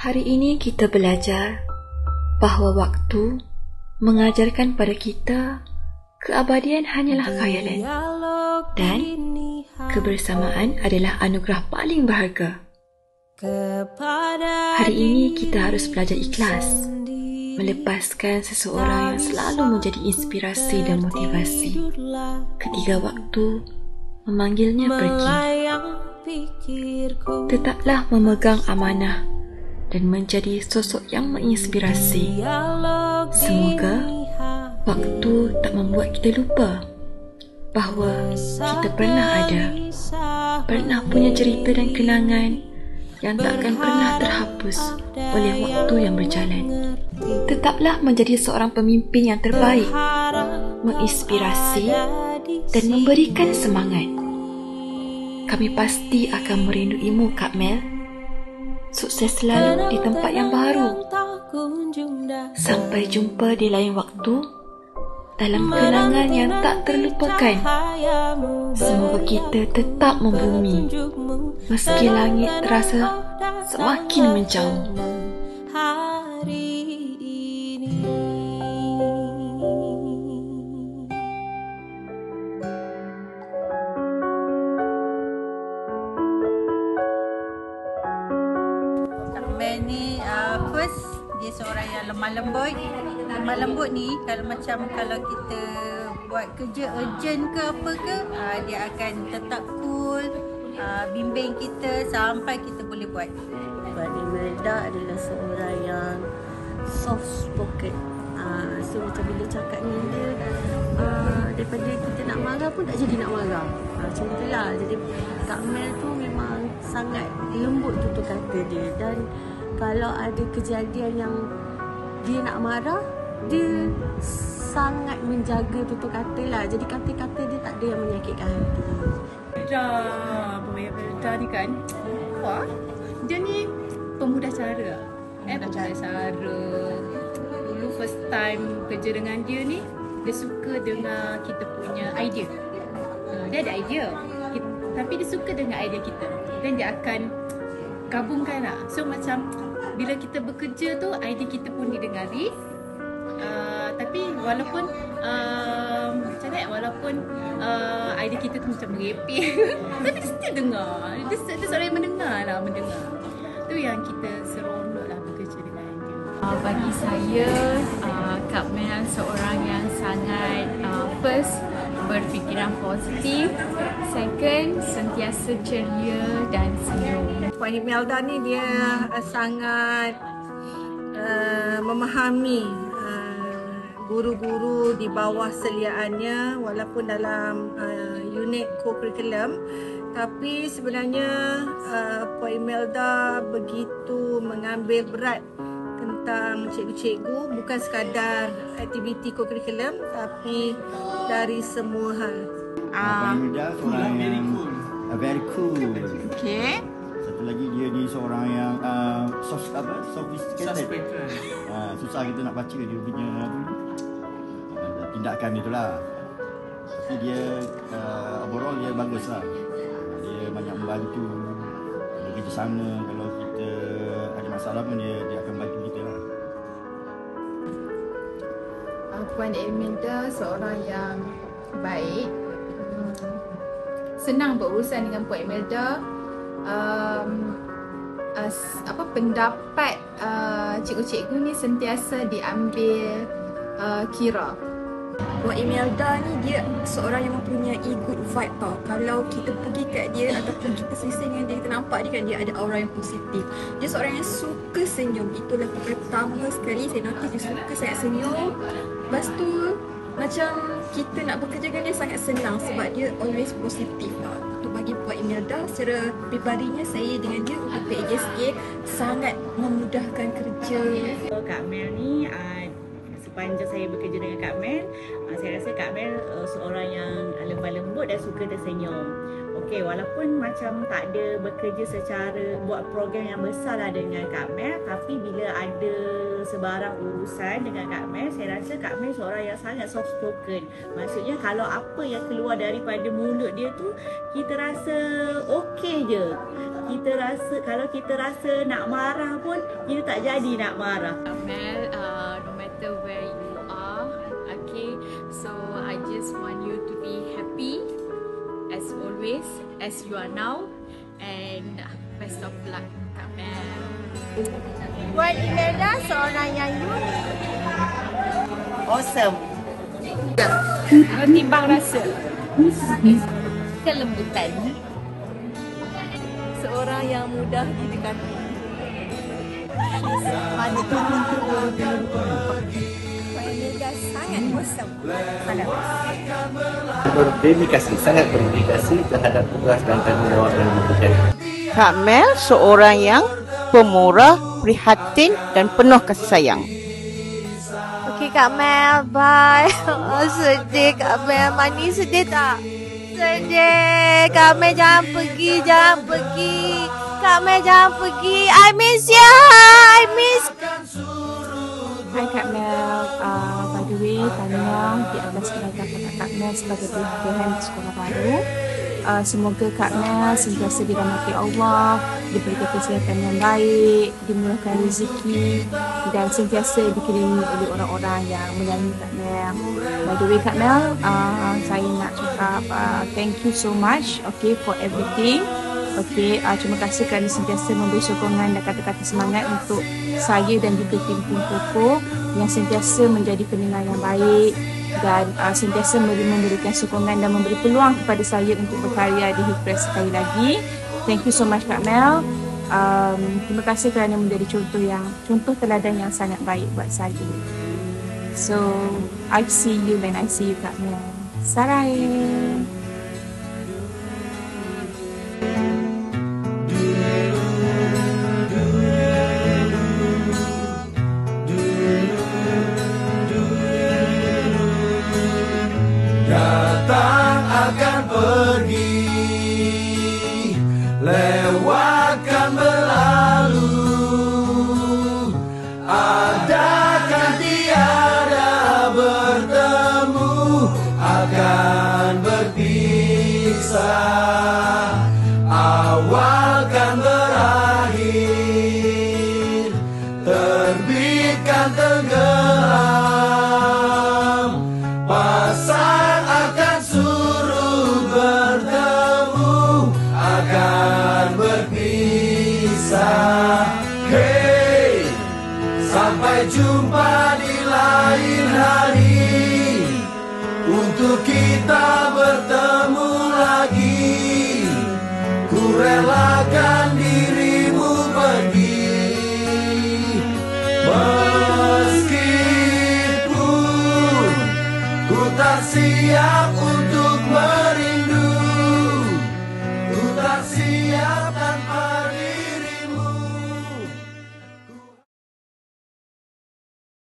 Hari ini kita belajar bahawa waktu mengajarkan pada kita keabadian hanyalah khayalan dan kebersamaan adalah anugerah paling berharga. Hari ini kita harus belajar ikhlas, melepaskan seseorang yang selalu menjadi inspirasi dan motivasi. Ketika waktu memanggilnya pergi, tetaplah memegang amanah dan menjadi sosok yang menginspirasi. Semoga waktu tak membuat kita lupa bahawa kita pernah ada, pernah punya cerita dan kenangan yang takkan pernah terhapus oleh waktu yang berjalan. Tetaplah menjadi seorang pemimpin yang terbaik, menginspirasi dan memberikan semangat. Kami pasti akan merinduimu, Kak Mel. Sukses selalu di tempat yang baru. Sampai jumpa di lain waktu dalam kenangan yang tak terlupakan. Semoga kita tetap membumi meski langit terasa semakin menjauh. Lemah lembut. Lemah lembut ni kalau macam kalau kita buat kerja urgent ke apa ke uh, dia akan tetap cool uh, bimbing kita sampai kita boleh buat. Bani Melda adalah seorang yang soft spoken. Uh, so macam bila cakap dengan dia uh, daripada kita nak marah pun tak jadi nak marah. Uh, macam itulah jadi Kak Mel tu memang sangat lembut tutur kata dia. Dan kalau ada kejadian yang dia nak marah dia sangat menjaga tutur kata lah. Jadi kata-kata dia tak ada yang menyakitkan. Hati Belda pemain Belda ni kan? Wah dia ni pemudah cara. Eh pemudah cara. dulu first time kerja dengan dia ni dia suka dengan kita punya idea. Uh, dia ada idea. Kita, tapi dia suka dengan idea kita. Dan dia akan gabungkan lah. So macam bila kita bekerja tu idea kita pun didengari uh, tapi walaupun uh, macam mana walaupun uh, idea kita tu macam merepek tapi dia still dengar. Dia, dia seorang yang mendengar lah mendengar. Tu yang kita seronok lah bekerja dengan dia uh, bagi saya uh, Kak Mel seorang yang sangat uh, first berfikiran positif. Second sentiasa ceria dan senyum. Puan Imelda ni dia uh, sangat uh, memahami uh, guru-guru di bawah seliaannya walaupun dalam uh, unit co-curriculum. Tapi sebenarnya uh, Puan Imelda begitu mengambil berat tentang cikgu-cikgu bukan sekadar aktiviti co-curriculum tapi dari semua hal. Ah, uh, very cool. Uh, very cool. Okay. Satu lagi dia ni seorang yang uh, soft apa? Sophisticated. Uh, susah kita nak baca dia punya uh, tindakan itulah tapi dia uh, overall dia bagus lah. Dia banyak membantu. Bekerjasama kalau kita ada masalah pun dia, dia akan bantu Puan Eminda seorang yang baik senang berurusan dengan Puan Emelda um, uh, apa pendapat uh, cikgu-cikgu ni sentiasa diambil uh, kira. Mak Imelda ni dia seorang yang mempunyai good vibe tau. Kalau kita pergi kat dia ataupun kita selesai dengan dia, kita nampak dia kan dia ada aura yang positif. Dia seorang yang suka senyum. Itulah pertama sekali saya notice dia suka sangat senyum. Lepas tu macam kita nak bekerja dengan dia sangat senang sebab dia always positif tau bagi Puan Imelda secara pribadinya saya dengan dia untuk PAJSK sangat memudahkan kerja. Kak Mel ni uh, sepanjang saya bekerja dengan Kak Mel, uh, saya rasa Kak Mel uh, seorang yang lemah lembut dan suka tersenyum. Okey, walaupun macam tak ada bekerja secara buat program yang besar lah dengan Kak Mel Tapi bila ada sebarang urusan dengan Kak Mel Saya rasa Kak Mel seorang yang sangat soft spoken Maksudnya kalau apa yang keluar daripada mulut dia tu Kita rasa okey je kita rasa kalau kita rasa nak marah pun kita tak jadi nak marah. Mel, always, as you are now, and best of luck, Kak Mel. Buat Imelda seorang yang unik. Awesome. Timbang rasa. Kelembutan. Seorang yang mudah didekati. Imelda sangat awesome. berdedikasi, sangat berdedikasi terhadap tugas dan tanggungjawab yang diberikan. Kak Mel seorang yang pemurah, prihatin dan penuh kasih sayang. Okey Kak Mel, bye. Oh, sedih Kak Mel. Mani sedih tak? Sedih. Kak Mel jangan pergi, jangan pergi. Kak Mel jangan pergi. I miss you. I miss Hai Kak Mel, uh, by the way, tahniah di atas kakak Kak Mel sebagai pilihan sekolah baru. Uh, semoga Kak Mel sentiasa dirahmati Allah, diberikan kesihatan yang baik, dimurahkan rezeki dan sentiasa dikelilingi oleh orang-orang yang menyayangi Kak Mel. By the way Kak Mel, uh, saya nak cakap uh, thank you so much okay, for everything. Okey, uh, terima kasih kerana sentiasa memberi sokongan dan kata-kata semangat untuk saya dan juga tim-tim Koko yang sentiasa menjadi pendengar yang baik dan uh, sentiasa memberi, memberikan sokongan dan memberi peluang kepada saya untuk berkarya di Hipres sekali lagi. Thank you so much Kak Mel. Um, terima kasih kerana menjadi contoh yang contoh teladan yang sangat baik buat saya. So, I see you when I see you Kak Mel. Sarai. Terbitkan tenggelam. Pasang akan suruh bertemu Akan berpisah. Hey Sampai jumpa di lain hari. Untuk kita bertemu lagi Ku relakan Mas que por, por